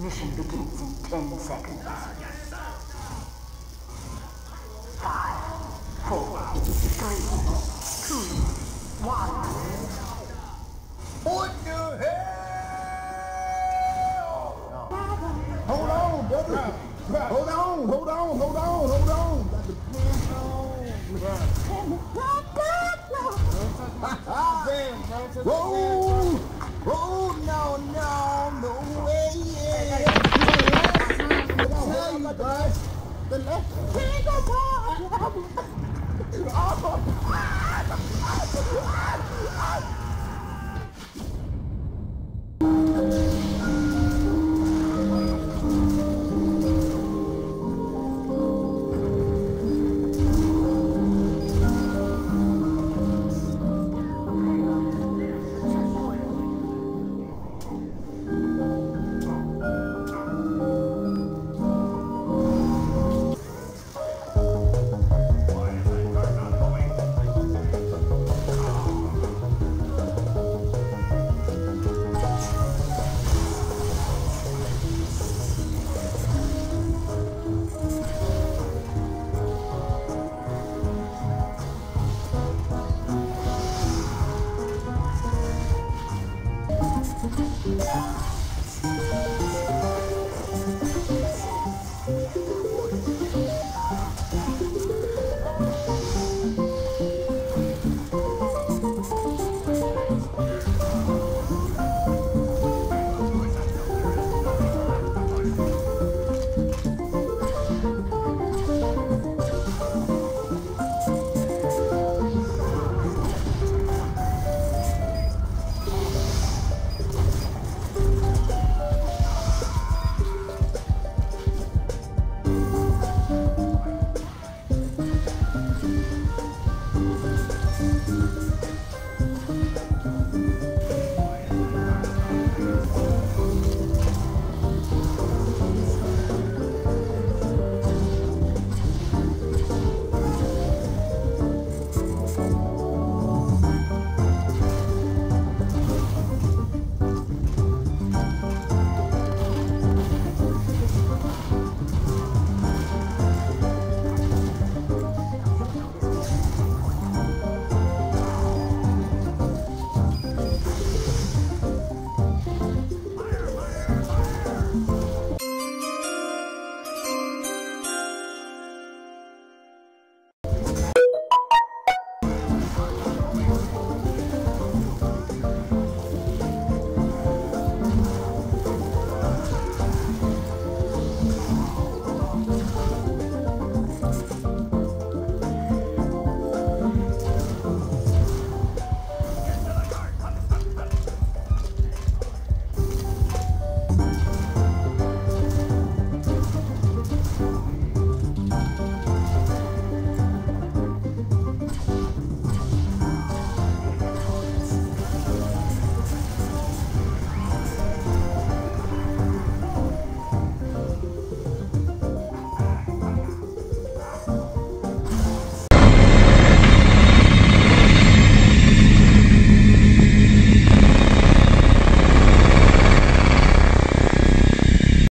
Mission begins in 10 seconds. Five, four, three, two, one. What the hell? Hold on, brother. Hold on, hold on, hold on, hold on. Got the plan on. Damn, bro. Whoa!